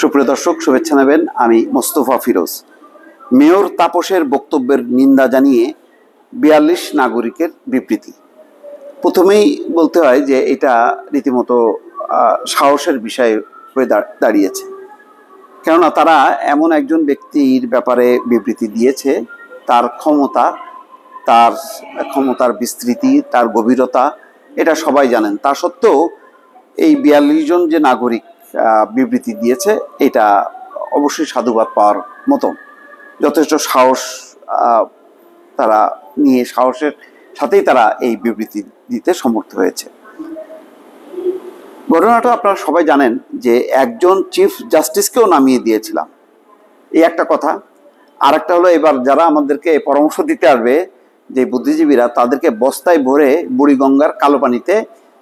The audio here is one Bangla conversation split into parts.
সুপ্রিয় দর্শক, শুভেচ্ছা নেবেন আমি মোস্তফা ফিরোজ। মেয়র তাপসের বক্তব্যের নিন্দা জানিয়ে বিয়াল্লিশ নাগরিকের বিবৃতি। প্রথমেই বলতে হয় যে এটা রীতিমতো সাহসের বিষয় হয়ে দাঁড়িয়েছে। কেননা তারা এমন একজন ব্যক্তির ব্যাপারে বিবৃতি দিয়েছে, তার ক্ষমতা, তার ক্ষমতার বিস্তৃতি, তার গভীরতা, এটা সবাই জানেন। তা সত্ত্বেও এই বিয়াল্লিশ জন যে নাগরিক বিবৃতি দিয়েছে, এটা অবশ্যই সাধুবাদ পাওয়ার মতো। যথেষ্ট সাহস তারা নিয়ে সাহসের সাথেই তারা এই বিবৃতি দিতে সমর্থ হয়েছে। ঘটনাটা আপনারা সবাই জানেন যে একজন চিফ জাস্টিসকেও নামিয়ে দিয়েছিলাম। এই একটা কথা। আর একটা হলো এবার যারা আমাদেরকে পরামর্শ দিতে আসবে, যে বুদ্ধিজীবীরা, তাদেরকে বস্তায় ভরে বুড়িগঙ্গার কালো পানিতে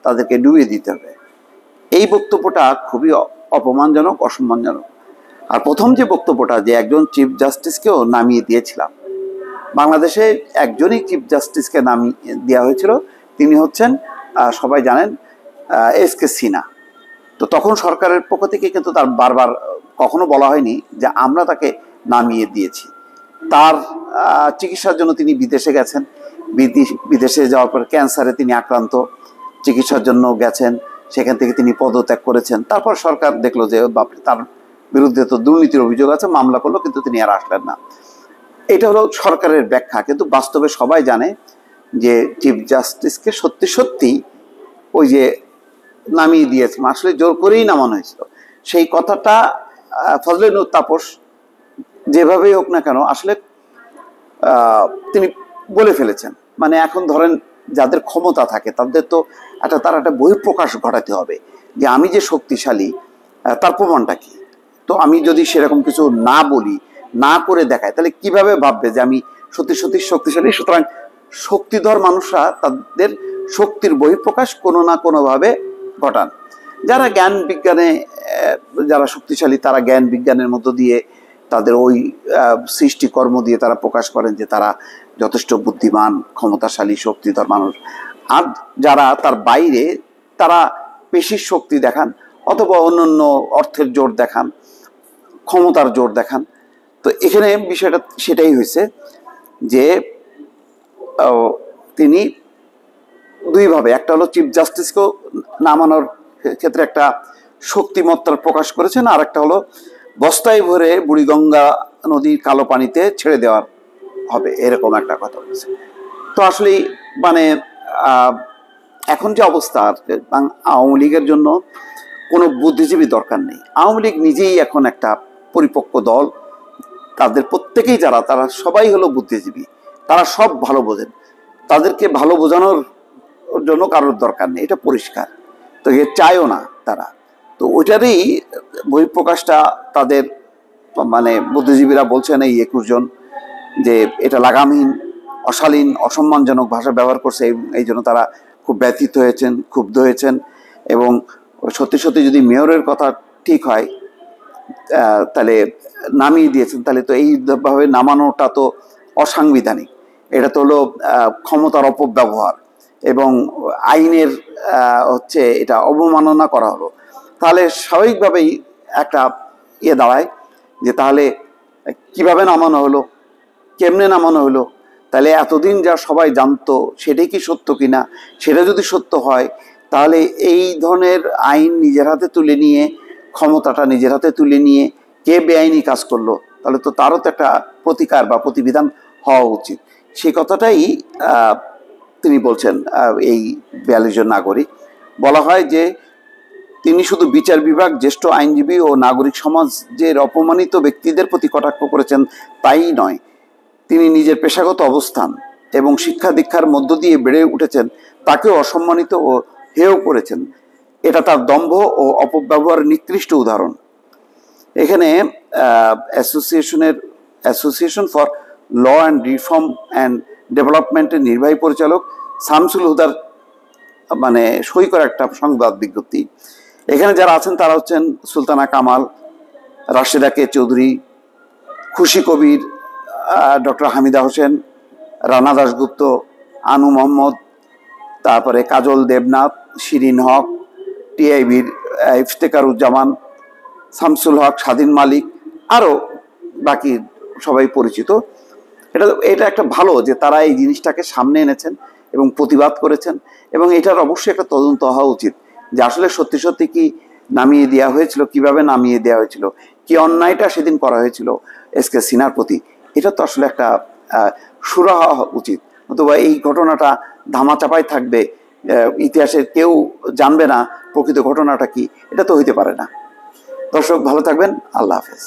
তাদেরকে ডুবিয়ে দিতে হবে। এই বক্তব্যটা খুবই অপমানজনক, অসম্মানজনক। আর প্রথম যে বক্তব্যটা যে একজন চিফ জাস্টিসকেও নামিয়ে দিয়েছিলাম, বাংলাদেশে একজনই চিফ জাস্টিসকে নামিয়ে দেওয়া হয়েছিল, তিনি হচ্ছেন সবাই জানেন এস কে সিনা তো তখন সরকারের পক্ষ থেকে কিন্তু তার বারবার, কখনো বলা হয়নি যে আমরা তাকে নামিয়ে দিয়েছি। তার চিকিৎসার জন্য তিনি বিদেশে গেছেন, বিদেশ- বিদেশে যাওয়ার পর ক্যান্সারে তিনি আক্রান্ত, চিকিৎসার জন্য গেছেন সেখান থেকে তিনি পদত্যাগ করেছেন। তারপর সরকার দেখল যে বাপরে, তার বিরুদ্ধে তো দুর্নীতির অভিযোগ আছে, মামলা করল, কিন্তু তিনি আর আসলেন না। এটা হলো সরকারের ব্যাখ্যা, কিন্তু বাস্তবে সবাই জানে যে চিফ জাস্টিসকে সত্যি সত্যি ওই যে নামিয়ে দিয়েছে। আসলে জোর করেই নামানো হয়েছিল। সেই কথাটা ফজলেনুর তাপস যেভাবেই হোক না কেন, আসলে তিনি বলে ফেলেছেন। মানে এখন ধরেন যাদের ক্ষমতা থাকে, তাদের তো একটা, তার একটা বহিঃপ্রকাশ ঘটাতে হবে যে আমি যে শক্তিশালী তার প্রমাণটা কি? তো আমি যদি সেরকম কিছু না বলি, না করে দেখায় তাহলে কীভাবে ভাববে যে আমি সত্যি সত্যি শক্তিশালী? সুতরাং শক্তিধর মানুষরা তাদের শক্তির বহিঃপ্রকাশ কোনো না কোনোভাবে ঘটান। যারা জ্ঞান বিজ্ঞানে যারা শক্তিশালী, তারা জ্ঞান বিজ্ঞানের মধ্য দিয়ে তাদের ওই সৃষ্টিকর্ম দিয়ে তারা প্রকাশ করেন যে তারা যথেষ্ট বুদ্ধিমান, ক্ষমতাশালী, শক্তিধর মানুষ। আর যারা তার বাইরে, তারা পেশির শক্তি দেখান অথবা অন্যান্য অর্থের জোর দেখান, ক্ষমতার জোর দেখান। তো এখানে বিষয়টা সেটাই হয়েছে যে তিনি দুইভাবে একটা হলো চিফ জাস্টিসকেও নামানোর ক্ষেত্রে একটা শক্তিমত্তার প্রকাশ করেছেন আর একটা হলো বস্তায় ভরে বুড়িগঙ্গা নদীর কালো পানিতে ছেড়ে দেওয়ার হবে, এরকম একটা কথা বলেছে। তো আসলে মানে এখন যে অবস্থা আওয়ামী লীগের জন্য কোনো বুদ্ধিজীবী দরকার নেই। আওয়ামী লীগ নিজেই এখন একটা পরিপক্ক দল। তাদের প্রত্যেকেই যারা, তারা সবাই হলো বুদ্ধিজীবী। তারা সব ভালো বোঝেন। তাদেরকে ভালো বোঝানোর জন্য কারোর দরকার নেই, এটা পরিষ্কার। তো এ চায়ও না তারা। তো ওইটারই বহিঃপ্রকাশটা তাদের মানে বুদ্ধিজীবীরা বলছেন এই একুশ জন যে এটা লাগামহীন, অশালীন, অসম্মানজনক ভাষা ব্যবহার করছে, এই- জন্য তারা খুব ব্যথিত হয়েছেন, ক্ষুব্ধ হয়েছেন এবং সত্যি সত্যি যদি মেয়রের কথা ঠিক হয় তাহলে নামিয়ে দিয়েছেন। তাহলে তো এইভাবে নামানোটা তো অসাংবিধানিক। এটা তো হলো ক্ষমতার অপব্যবহার এবং আইনের হচ্ছে এটা অবমাননা করা হলো। তাহলে স্বাভাবিকভাবেই একটা ইয়ে দাঁড়ায় যে তাহলে কীভাবে নামানো হলো? কেমনে নামানো হলো? তাহলে এতদিন যা সবাই জানতো সেটাই কি সত্য কিনা? সেটা যদি সত্য হয়, তাহলে এই ধরনের আইন নিজের হাতে তুলে নিয়ে, ক্ষমতাটা নিজের হাতে তুলে নিয়ে কে বেআইনি কাজ করল? তাহলে তো তারও তো একটা প্রতিকার বা প্রতিবিধান হওয়া উচিত। সেই কথাটাই তিনি বলছেন এই বিয়াল্লিশ জন নাগরিক। বলা হয় যে তিনি শুধু বিচার বিভাগ, জ্যেষ্ঠ আইনজীবী ও নাগরিক সমাজের অপমানিত ব্যক্তিদের প্রতি কটাক্ষ করেছেন তাই নয়। তিনি নিজের পেশাগত অবস্থান এবং শিক্ষা দীক্ষার মধ্য দিয়ে বেড়ে উঠেছেন, তাকেও অসম্মানিত ও হেয় করেছেন। এটা তার দম্ভ ও অপব্যবহারের নিকৃষ্ট উদাহরণ। এখানে অ্যাসোসিয়েশনের, association for law and reform and ডেভেলপমেন্টের নির্বাহী পরিচালক শামসুল হুদার মানে সই করা একটা সংবাদ বিজ্ঞপ্তি। এখানে যারা আছেন, তারা হচ্ছেন সুলতানা কামাল, রাশেদা কে চৌধুরী, খুশি কবির ডক্টর হামিদা হোসেন, রানা দাশগুপ্ত, আনু মোহাম্মদ, তারপরে কাজল দেবনাথ, শিরিন হক, টিআইবির ইফতেকারুজ্জামান, শামসুল হক, স্বাধীন মালিক আরও বাকি সবাই পরিচিত। এটা এটা একটা ভালো যে তারা এই জিনিসটাকে সামনে এনেছেন এবং প্রতিবাদ করেছেন এবং এটার অবশ্যই একটা তদন্ত হওয়া উচিত। যে আসলে সত্যি সত্যি কি নামিয়ে দেওয়া হয়েছিল? কীভাবে নামিয়ে দেওয়া হয়েছিল? কি অন্যায়টা সেদিন করা হয়েছিল এস কে সিনার প্রতি? এটা তো আসলে একটা সুরা সুরাহা উচিত। অথবা এই ঘটনাটা ধামাচাপাই থাকবে ইতিহাসের কেউ জানবে না প্রকৃত ঘটনাটা কি। এটা তো হইতে পারে না। দর্শক, ভালো থাকবেন। আল্লাহ হাফেজ।